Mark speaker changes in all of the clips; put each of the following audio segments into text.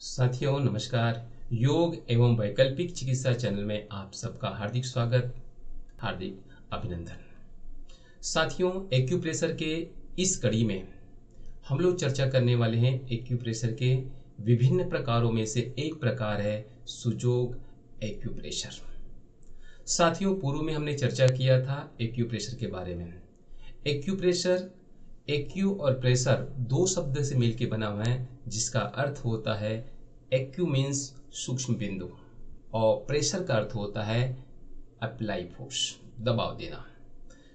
Speaker 1: साथियों, नमस्कार। योग एवं वैकल्पिक चिकित्सा चैनल में आप सबका हार्दिक स्वागत, हार्दिक अभिनंदन। साथियों एक्यूप्रेशर के इस कड़ी में हम लोग चर्चा करने वाले हैं एक्यूप्रेशर के विभिन्न प्रकारों में से एक प्रकार है सुजोग एक्यूप्रेशर साथियों, पूर्व में हमने चर्चा किया था एक्यूप्रेशर के बारे में। एक्यूप्रेशर एक्यू और प्रेशर दो शब्द से मिलकर बना हुआ है। जिसका अर्थ होता है एक्यू मीन्स सूक्ष्म बिंदु और प्रेशर का अर्थ होता है अप्लाई फोर्स, दबाव देना।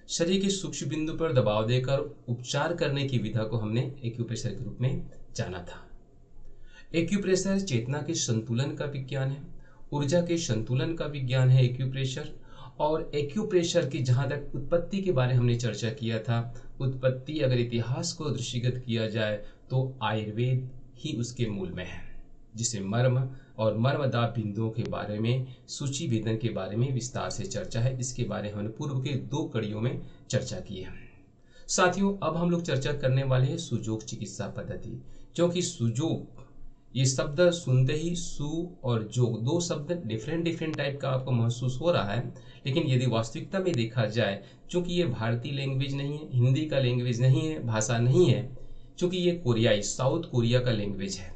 Speaker 1: शरीर के सूक्ष्म बिंदु पर दबाव देकर उपचार करने की विधा को हमने एक्यूप्रेशर के रूप में जाना था। एक्यूप्रेशर चेतना के संतुलन का विज्ञान है, ऊर्जा के संतुलन का विज्ञान है एक्यूप्रेशर और एक्यूप्रेशर की जहाँ तक उत्पत्ति के बारे हमने चर्चा किया था, उत्पत्ति अगर इतिहास को दृष्टिगत किया जाए तो आयुर्वेद ही उसके मूल में है, जिसे मर्म और मर्मदा बिंदुओं के बारे में, सूची वेदन के बारे में विस्तार से चर्चा है। इसके बारे में हमने पूर्व के दो कड़ियों में चर्चा की है। साथियों, अब हम लोग चर्चा करने वाले हैं सुजोग चिकित्सा पद्धति, क्योंकि सुजोग, ये शब्द सुनते ही सु और जोग, दो शब्द डिफरेंट डिफरेंट टाइप का आपको महसूस हो रहा है, लेकिन यदि वास्तविकता में देखा जाए, चूँकि ये भारतीय लैंग्वेज नहीं है, हिंदी का लैंग्वेज नहीं है, भाषा नहीं है चूँकि ये कोरियाई, साउथ कोरिया का लैंग्वेज है।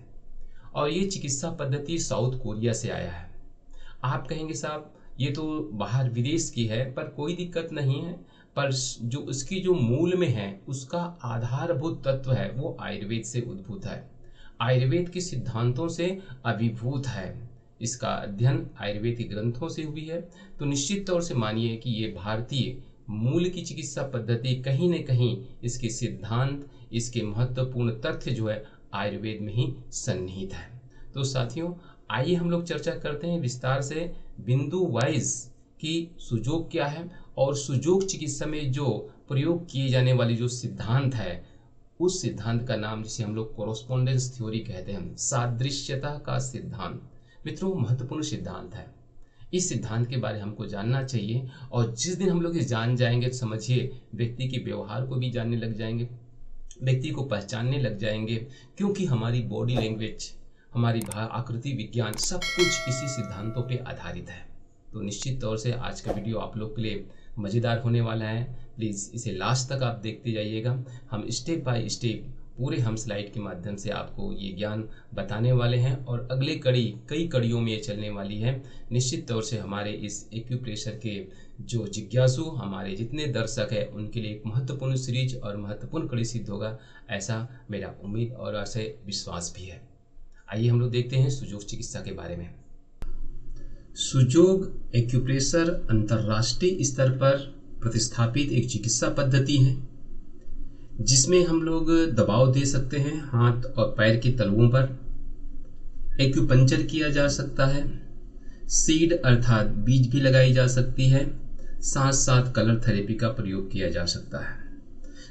Speaker 1: और ये चिकित्सा पद्धति साउथ कोरिया से आया है। आप कहेंगे, साहब, ये तो बाहर विदेश की है, पर कोई दिक्कत नहीं है। पर जो उसकी जो मूल में है, उसका आधारभूत तत्व है, वो आयुर्वेद से उद्भूत है। आयुर्वेद के सिद्धांतों से अभिभूत है। इसका अध्ययन आयुर्वेद ग्रंथों से हुई है। तो निश्चित तौर से मानिए कि ये भारतीय मूल की चिकित्सा पद्धति कहीं न कहीं इसके सिद्धांत इसके महत्वपूर्ण तथ्य जो है, आयुर्वेद में ही सन्निहित है। तो साथियों, आइए हम लोग चर्चा करते हैं विस्तार से बिंदु वाइज की सुजोग क्या है और सुजोग चिकित्सा में जो प्रयोग किए जाने वाली जो सिद्धांत है, उस सिद्धांत का नाम जिसे हम लोग कोरोस्पोंडेंस थ्योरी कहते हैं, सादृश्यता का सिद्धांत। मित्रों, महत्वपूर्ण सिद्धांत है। इस सिद्धांत के बारे हमको जानना चाहिए और जिस दिन हम लोग ये जान जाएँगे तो समझिए व्यक्ति के व्यवहार को भी जानने लग जाएँगे। व्यक्ति को पहचानने लग जाएँगे, क्योंकि हमारी बॉडी लैंग्वेज हमारी आकृति विज्ञान सब कुछ इसी सिद्धांतों पर आधारित है। तो निश्चित तौर से आज का वीडियो आप लोग के लिए मज़ेदार होने वाला है। प्लीज़ इसे लास्ट तक आप देखते जाइएगा। हम स्टेप बाय स्टेप पूरे हम स्लाइड के माध्यम से आपको ये ज्ञान बताने वाले हैं और अगले कड़ी, कई कड़ियों में ये चलने वाली है। निश्चित तौर से हमारे इस एक्यूप्रेशर के जो जिज्ञासु हमारे जितने दर्शक हैं, उनके लिए एक महत्वपूर्ण सीरीज़ और महत्वपूर्ण कड़ी सिद्ध होगा, ऐसा मेरा उम्मीद और ऐसे विश्वास भी है। आइए हम लोग देखते हैं सुजोग चिकित्सा के बारे में। सुजोग एक्यूप्रेशर अंतर्राष्ट्रीय स्तर पर प्रतिस्थापित एक चिकित्सा पद्धति है, जिसमें हम लोग दबाव दे सकते हैं हाथ और पैर के तलवों पर। एक्यूपंचर किया जा सकता है, सीड अर्थात बीज भी लगाई जा सकती है साथ साथ कलर थेरेपी का प्रयोग किया जा सकता है।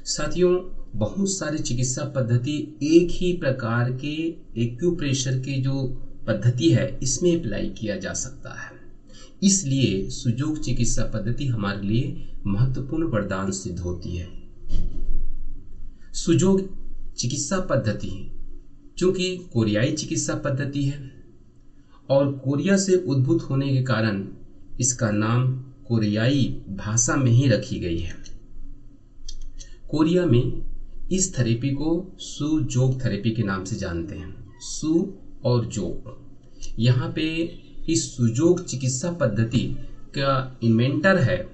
Speaker 1: साथियों, बहुत सारी चिकित्सा पद्धति एक ही प्रकार के एक्यूप्रेशर के जो पद्धति है, इसमें अप्लाई किया जा सकता है। इसलिए सुजोग चिकित्सा पद्धति हमारे लिए महत्वपूर्ण वरदान सिद्ध होती है। सुजोग चिकित्सा पद्धति, चूँकि कोरियाई चिकित्सा पद्धति है, और कोरिया से उद्भूत होने के कारण इसका नाम कोरियाई भाषा में ही रखी गई है। कोरिया में इस थेरेपी को सुजोग थेरेपी के नाम से जानते हैं। सु और जोग। यहाँ पे इस सुजोग चिकित्सा पद्धति का इन्वेंटर है,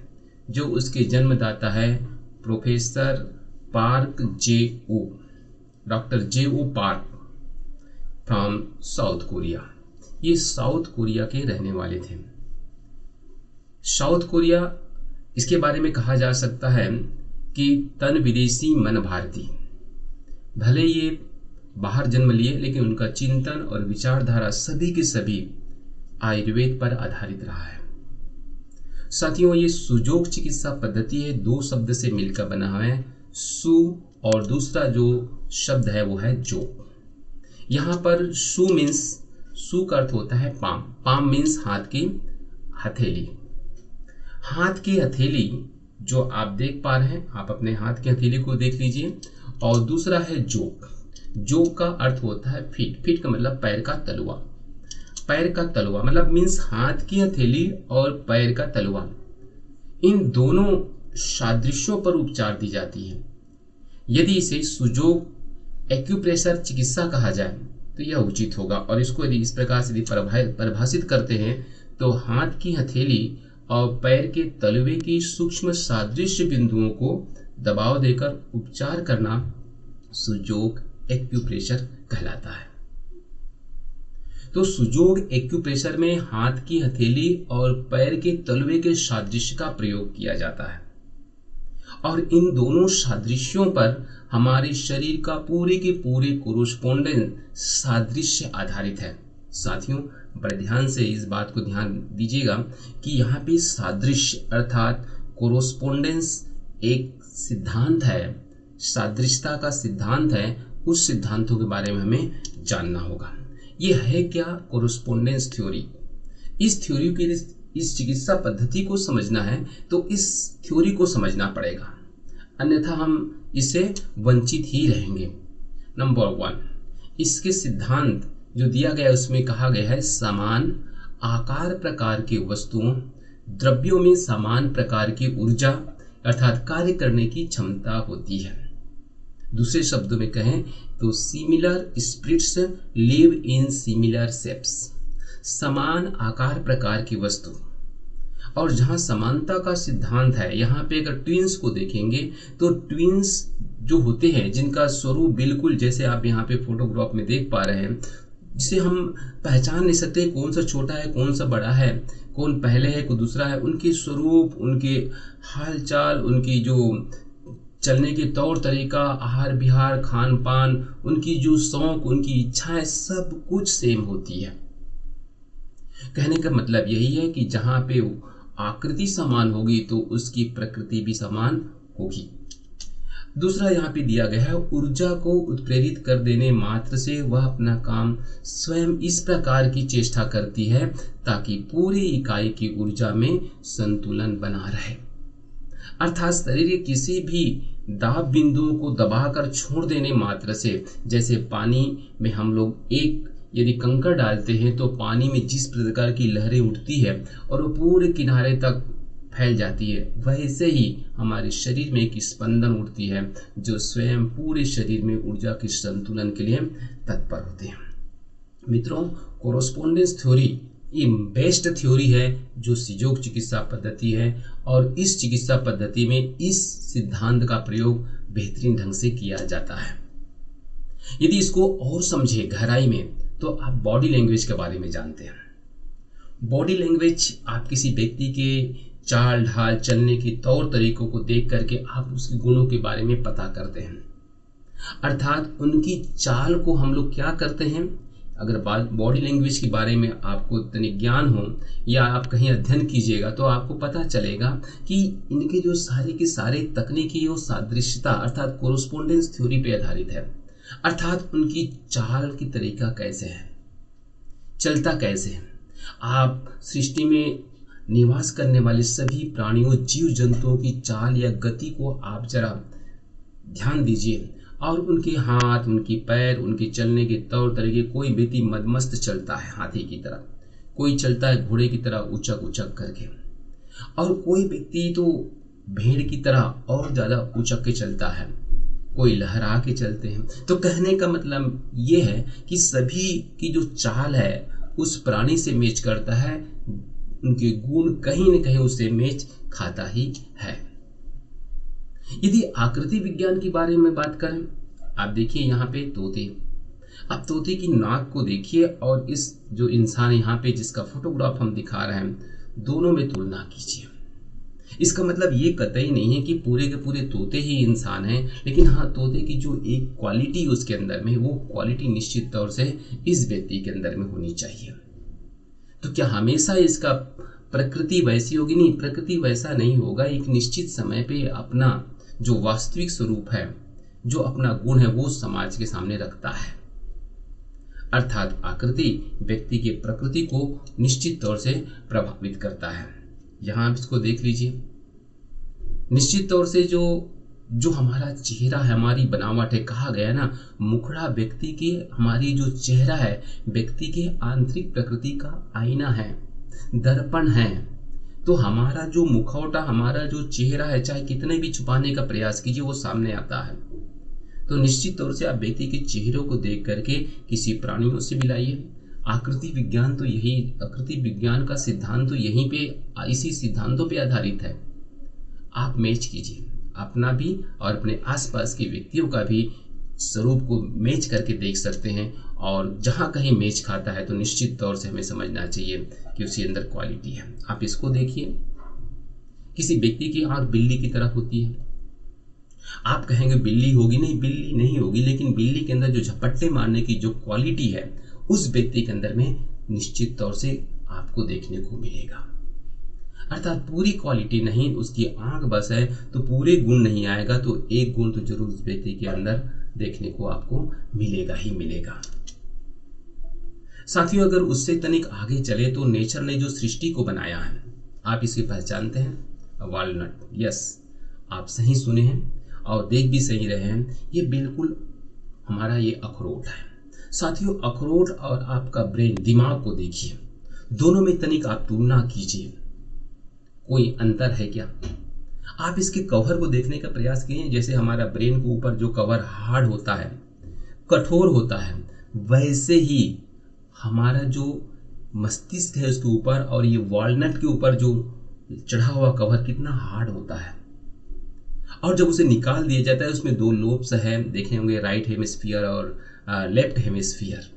Speaker 1: जो उसके जन्मदाता है professor park J O doctor J O park from South Korea. ये साउथ कोरिया के रहने वाले थे। साउथ कोरिया, इसके बारे में कहा जा सकता है कि तन विदेशी मन भारती। भले ये बाहर जन्म लिए, लेकिन उनका चिंतन और विचारधारा सभी के सभी आयुर्वेद पर आधारित रहा है। साथियों, ये सुजोग चिकित्सा पद्धति है, दो शब्द से मिलकर बना हुआ है। सु और दूसरा जो शब्द है, वो है जो। यहाँ पर सु मीन्स सु का अर्थ होता है पाम। पाम मीन्स हाथ की हथेली। हाथ की हथेली जो आप देख पा रहे हैं, आप अपने हाथ की हथेली को देख लीजिए। और दूसरा है जोक। जोग का अर्थ होता है फीट। फीट का मतलब पैर का तलुआ पैर का तलुआ मतलब मीन्स हाथ की हथेली और पैर का तलुआ इन दोनों सादृश्यों पर उपचार दी जाती है। यदि इसे सुजोग एक्यूप्रेशर चिकित्सा कहा जाए तो यह उचित होगा। और इसको यदि इस प्रकार से यदि परिभाषित करते हैं तो हाथ की हथेली और पैर के तलवे की सूक्ष्म सादृश्य बिंदुओं को दबाव देकर उपचार करना सुजोग एक्यूप्रेशर कहलाता है। तो सुजोग एक्यूप्रेशर में हाथ की हथेली और पैर के तलवे के सादृश्य का प्रयोग किया जाता है। और इन दोनों सादृश्यों पर हमारे शरीर का पूरे के पूरे कोरोस्पोंडेंस सादृश्य आधारित है। साथियों बड़े ध्यान से इस बात को ध्यान दीजिएगा कि यहाँ पे सादृश्य अर्थात कोरोस्पोंडेंस एक सिद्धांत है, सादृश्यता का सिद्धांत है, उस सिद्धांतों के बारे में हमें जानना होगा। ये है क्या कोरोस्पोंडेंस थ्योरी इस थ्योरी के लिए इस चिकित्सा पद्धति को समझना है तो इस थ्योरी को समझना पड़ेगा। अन्यथा हम इसे वंचित ही रहेंगे। नंबर वन इसके सिद्धांत जो दिया गया है, उसमें कहा गया है, समान आकार प्रकार के वस्तुओं, द्रव्यों में समान प्रकार की ऊर्जा अर्थात कार्य करने की क्षमता होती है। दूसरे शब्दों में कहें तो similar spirits live in similar shapes समान आकार प्रकार की वस्तु। और जहाँ समानता का सिद्धांत है, यहाँ पे अगर ट्विंस को देखेंगे तो ट्विंस जो होते हैं, जिनका स्वरूप बिल्कुल जैसे आप यहाँ पे फोटोग्राफ में देख पा रहे हैं जिसे हम पहचान नहीं सकते कौन सा छोटा है, कौन सा बड़ा है, कौन पहले है, कौन दूसरा है, उनके स्वरूप, उनके हाल चाल उनकी जो चलने के तौर तरीका, आहार विहार खान पान उनकी जो शौक, उनकी इच्छाएँ सब कुछ सेम होती है। कहने का मतलब यही है कि जहाँ पे आकृति समान होगी तो उसकी प्रकृति भी समान होगी। दूसरा यहाँ पे दिया गया है, ऊर्जा को उत्प्रेरित कर देने मात्र से वह अपना काम स्वयं इस प्रकार की चेष्टा करती है ताकि पूरी इकाई की ऊर्जा में संतुलन बना रहे। अर्थात शरीर किसी भी दाब बिंदुओं को दबाकर छोड़ देने मात्र से, जैसे पानी में हम लोग एक यदि कंकर डालते हैं तो पानी में जिस प्रकार की लहरें उठती है और वो पूरे किनारे तक फैल जाती है। वैसे ही हमारे शरीर में एक स्पंदन उठती है, जो स्वयं पूरे शरीर में ऊर्जा के संतुलन के लिए तत्पर होते हैं। मित्रों कोरोस्पोंडेंस थ्योरी ये बेस्ट थ्योरी है, जो सिजोग चिकित्सा पद्धति है, और इस चिकित्सा पद्धति में इस सिद्धांत का प्रयोग बेहतरीन ढंग से किया जाता है। यदि इसको और समझे गहराई में तो आप बॉडी लैंग्वेज के बारे में जानते हैं। बॉडी लैंग्वेज आप किसी व्यक्ति के चाल ढाल चलने के तौर तरीकों को देख करके आप उसके गुणों के बारे में पता करते हैं। अर्थात उनकी चाल को हम लोग क्या करते हैं? अगर बॉडी लैंग्वेज के बारे में आपको इतने ज्ञान हो या आप कहीं अध्ययन कीजिएगा तो आपको पता चलेगा कि इनके जो सारे के सारे तकनीकी और सादृश्यता अर्थात कोरोस्पोंडेंस थ्योरी पे आधारित है। अर्थात उनकी चाल की तरीका कैसे है? चलता कैसे है? आप सृष्टि में निवास करने वाले सभी प्राणियों जीव जंतुओं की चाल या गति को आप जरा ध्यान दीजिए और उनके हाथ, उनकी पैर, उनके चलने के तौर तरीके, कोई व्यक्ति मदमस्त चलता है हाथी की तरह, कोई चलता है घोड़े की तरह उचक उचक करके और कोई व्यक्ति तो भेड़ की तरह और ज़्यादा उचक के चलता है, कोई लहरा के चलते हैं। तो कहने का मतलब ये है कि सभी की जो चाल है, उस प्राणी से मेच करता है उनके गुण कहीं न कहीं उससे मेच खाता ही है। यदि आकृति विज्ञान के बारे में बात करें, आप देखिए यहाँ पे तोते। आप तोते की नाक को देखिए और इस जो इंसान यहाँ पे जिसका फोटोग्राफ हम दिखा रहे हैं, दोनों में तुलना कीजिए। इसका मतलब ये कतई नहीं है कि पूरे के पूरे तोते ही इंसान हैं, लेकिन हाँ तोते की जो एक क्वालिटी उसके अंदर में वो क्वालिटी निश्चित तौर से इस व्यक्ति के अंदर में होनी चाहिए। तो क्या हमेशा इसका प्रकृति वैसी होगी? नहीं, प्रकृति वैसा नहीं होगा। एक निश्चित समय पे अपना जो वास्तविक स्वरूप है, जो अपना गुण है, वो समाज के सामने रखता है। अर्थात आकृति व्यक्ति के प्रकृति को निश्चित तौर से प्रभावित करता है। यहाँ आप इसको देख लीजिए। निश्चित तौर से जो जो हमारा चेहरा है, हमारी बनावट है, कहा गया ना, मुखड़ा व्यक्ति के, हमारी जो चेहरा है, व्यक्ति के आंतरिक प्रकृति का आईना है, दर्पण है। तो हमारा जो मुखौटा, हमारा जो चेहरा है, चाहे कितने भी छुपाने का प्रयास कीजिए, वो सामने आता है। तो निश्चित तौर से आप व्यक्ति के चेहरों को देख करके किसी प्राणियों से मिलाइए आकृति विज्ञान तो यही, आकृति विज्ञान का सिद्धांत तो यहीं पे, इसी सिद्धांतों पे आधारित है। आप मैच कीजिए। अपना भी और अपने आसपास के व्यक्तियों का भी स्वरूप को मैच करके देख सकते हैं। और जहाँ कहीं मैच खाता है तो निश्चित तौर से हमें समझना चाहिए कि उसके अंदर क्वालिटी है। आप इसको देखिए। किसी व्यक्ति की आँख बिल्ली की तरह होती है। आप कहेंगे, बिल्ली होगी? नहीं, बिल्ली नहीं होगी, लेकिन बिल्ली के अंदर जो झपट्टे मारने की जो क्वालिटी है, उस व्यक्ति के अंदर में निश्चित तौर से आपको देखने को मिलेगा। अर्थात पूरी क्वालिटी नहीं, उसकी आँख बस है तो पूरे गुण नहीं आएगा तो एक गुण तो ज़रूर उस व्यक्ति के अंदर देखने को आपको मिलेगा ही मिलेगा। साथियों, अगर उससे तनिक आगे चले तो नेचर ने जो सृष्टि को बनाया है, आप इसे पहचानते हैं? वालनट यस आप सही सुने हैं और देख भी सही रहे हैं, ये बिल्कुल हमारा ये अखरोट है। साथियों, अखरोट और आपका ब्रेन दिमाग को देखिए, दोनों में तनिक आप तुलना कीजिए। कोई अंतर है क्या? आप इसके कवर को देखने का प्रयास कीजिए, जैसे हमारा ब्रेन के ऊपर जो कवर हार्ड होता है, कठोर होता है, वैसे ही हमारा जो मस्तिष्क है उसके ऊपर और ये वॉलनट के ऊपर जो चढ़ा हुआ कवर कितना हार्ड होता है। और जब उसे निकाल दिया जाता है, उसमें दो लोब्स हैं, देखे होंगे राइट हेमिस्फियर और लेफ़्ट हेमिस्फियर।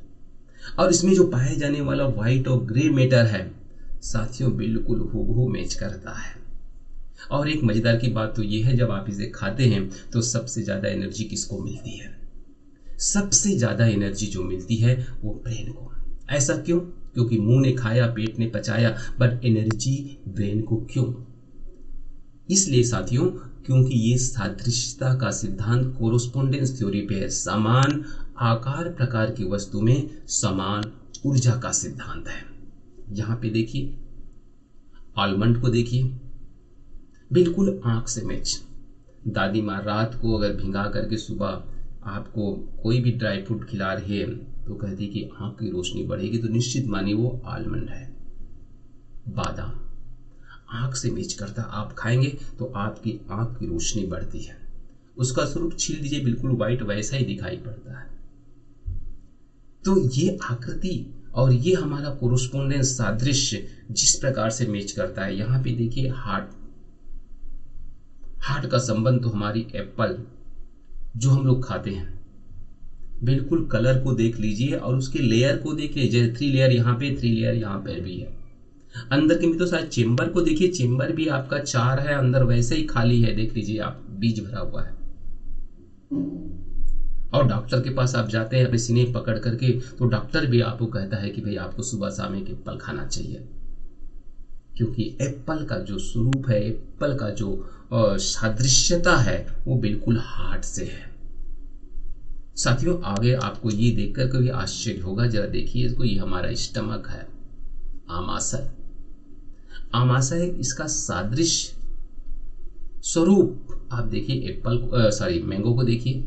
Speaker 1: और इसमें जो पाए जाने वाला व्हाइट और ग्रे मेटर है साथियों, बिल्कुल हूबहू मैच करता है। और एक मज़ेदार की बात तो यह है, जब आप इसे खाते हैं तो सबसे ज़्यादा एनर्जी किसको मिलती है? सबसे ज़्यादा एनर्जी जो मिलती है, वो ब्रेन को। ऐसा क्यों? क्योंकि मुँह ने खाया, पेट ने पचाया बट एनर्जी ब्रेन को क्यों? इसलिए साथियों, क्योंकि ये सादृश्यता का सिद्धांत कोरोस्पोंडेंस थ्योरी पे है, समान आकार प्रकार की वस्तु में समान ऊर्जा का सिद्धांत है। यहाँ पे देखिए आलमंड को देखिए, बिल्कुल आँख से मैच दादी माँ रात को अगर भिंगा करके सुबह आपको कोई भी ड्राई फ्रूट खिला रही है तो कहती कि आँख की रोशनी बढ़ेगी तो निश्चित मानिए वो आलमंड है। बादाम, आँख से मैच करता आप खाएँगे तो आपकी आँख की रोशनी बढ़ती है। उसका स्वरूप छील दीजिए, बिल्कुल व्हाइट वैसा ही दिखाई पड़ता है। तो ये आकृति और ये हमारा कोरोस्पोंडेंस सादृश्य जिस प्रकार से मैच करता है। यहाँ पे देखिए हार्ट हार्ट का संबंध तो हमारी एप्पल जो हम लोग खाते हैं। बिल्कुल कलर को देख लीजिए और उसके लेयर को देखिए, जैसे थ्री लेयर यहाँ पे थ्री लेयर यहाँ पे भी है। अंदर के में तो शायद चेम्बर को देखिए चेम्बर भी आपका चार है, अंदर वैसे ही खाली है, देख लीजिए आप, बीज भरा हुआ है। और डॉक्टर के पास आप जाते हैं, अपने सीने पकड़ करके तो डॉक्टर भी आपको कहता है कि भाई आपको सुबह शाम एक एप्पल खाना चाहिए। क्योंकि एप्पल का जो स्वरूप है, एप्पल का जो सादृश्यता है, वो बिल्कुल हार्ट से है। साथियों, आगे आपको ये देखकर कभी आश्चर्य होगा, जरा देखिए इसको, ये हमारा स्टमक है आमाशय आमाशय इसका सादृश्य स्वरूप। आप देखिए एप्पल सॉरी मैंगो को देखिए।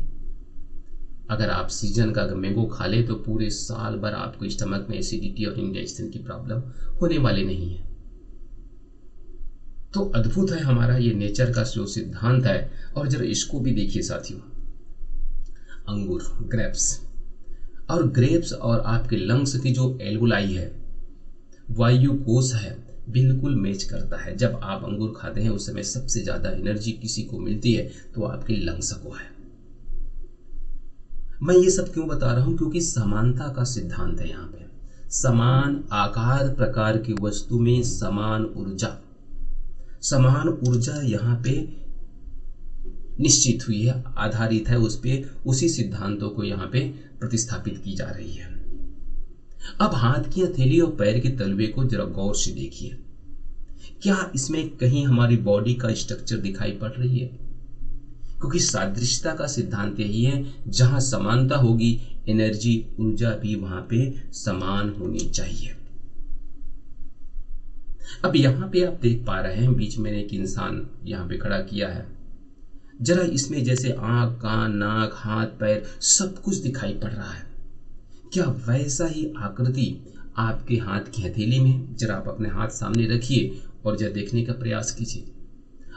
Speaker 1: अगर आप सीज़न का मैंगो खा ले तो पूरे साल भर आपको स्टमक में एसिडिटी और इंडाइजेशन की प्रॉब्लम होने वाले नहीं है। तो अद्भुत है हमारा ये नेचर का जो सिद्धांत है और जरा इसको भी देखिए साथियों। अंगूर ग्रेप्स और ग्रेप्स और आपके लंग्स की जो एल्बुलाई है वायु कोष है, बिल्कुल मैच करता है। जब आप अंगूर खाते हैं, उस समय सबसे ज़्यादा एनर्जी किसी को मिलती है तो आपके लंग्स को है। मैं ये सब क्यों बता रहा हूँ? क्योंकि समानता का सिद्धांत है यहाँ पे। समान आकार प्रकार की वस्तु में समान ऊर्जा। समान ऊर्जा यहाँ पे निश्चित हुई है, आधारित है, उस पर उसी सिद्धांतों को यहाँ पे प्रतिस्थापित की जा रही है। अब हाथ की हथेली और पैर के तलवे को जरा गौर से देखिए। क्या इसमें कहीं हमारी बॉडी का स्ट्रक्चर दिखाई पड़ रही है? क्योंकि सादृश्यता का सिद्धांत यही है, जहाँ समानता होगी एनर्जी ऊर्जा भी वहाँ पे समान होनी चाहिए। अब यहाँ पे आप देख पा रहे हैं, बीच में एक इंसान यहाँ पे खड़ा किया है। जरा इसमें जैसे आँख, कान, नाक, हाथ, पैर सब कुछ दिखाई पड़ रहा है। क्या वैसा ही आकृति आपके हाथ की हथेली में जरा आप अपने हाथ सामने रखिए और जरा देखने का प्रयास कीजिए।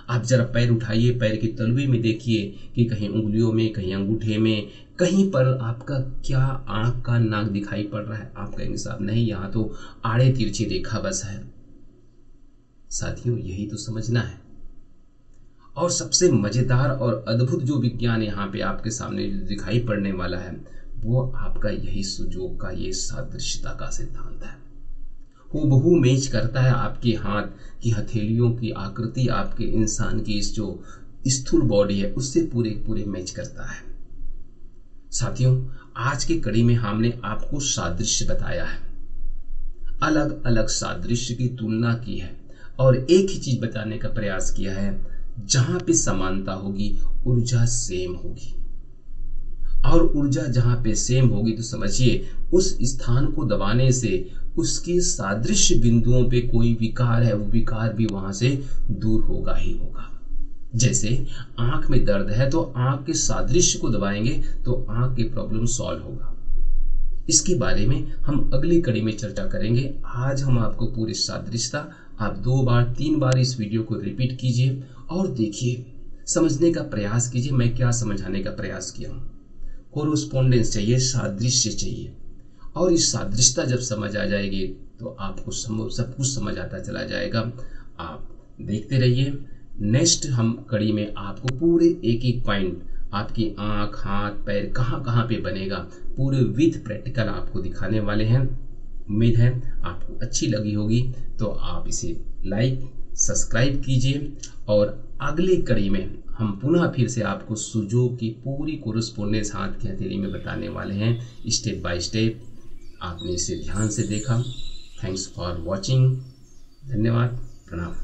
Speaker 1: आप जरा पैर उठाइए, पैर की तलवे में देखिए कि कहीं उंगलियों में, कहीं अंगूठे में, कहीं पर आपका क्या आँख का नाक दिखाई पड़ रहा है आप कहेंगे साहब नहीं, यहाँ तो आड़े तिरछी रेखा बस है। साथियों, यही तो समझना है। और सबसे मज़ेदार और अद्भुत जो विज्ञान यहाँ पे आपके सामने दिखाई पड़ने वाला है, वो आपका यही सुजोग का, ये सादृश्यता का सिद्धांत है। हूबहू मैच करता है आपके हाथ की हथेलियों की आकृति आपके इंसान की इस जो स्थूल बॉडी है, उससे पूरे पूरे मैच करता है। साथियों, आज की कड़ी में हमने आपको सादृश्य बताया है। अलग अलग सादृश्य की तुलना की है और एक ही चीज़ बताने का प्रयास किया है, जहाँ पे समानता होगी, ऊर्जा सेम होगी। और ऊर्जा जहाँ पे सेम होगी तो समझिए, उस स्थान को दबाने से उसके सादृश्य बिंदुओं पे कोई विकार है, वो विकार भी वहाँ से दूर होगा ही होगा। जैसे आँख में दर्द है तो आँख के सादृश्य को दबाएँगे तो आँख की प्रॉब्लम सॉल्व होगा। इसके बारे में हम अगली कड़ी में चर्चा करेंगे। आज हम आपको पूरी सादृश्यता, आप दो बार, तीन बार इस वीडियो को रिपीट कीजिए और देखिए, समझने का प्रयास कीजिए, मैं क्या समझाने का प्रयास किया हूँ। कोरोस्पोंडेंस चाहिए, सादृश्य चाहिए। और इस सादृश्यता जब समझ आ जाएगी तो आपको सब कुछ समझ आता चला जाएगा। आप देखते रहिए। नेक्स्ट हम कड़ी में आपको पूरे एक एक पॉइंट आपकी आँख, हाथ, पैर कहाँ कहाँ पे बनेगा, पूरे विथ प्रैक्टिकल आपको दिखाने वाले हैं। उम्मीद है आपको अच्छी लगी होगी तो आप इसे लाइक सब्सक्राइब कीजिए और अगली कड़ी में हम पुनः फिर से आपको सुजोग की पूरी कोरस्पोंडेंस हाथ की हथेली में बताने वाले हैं स्टेप बाय स्टेप आपने इसे ध्यान से देखा। थैंक्स फॉर वॉचिंग धन्यवाद। प्रणाम।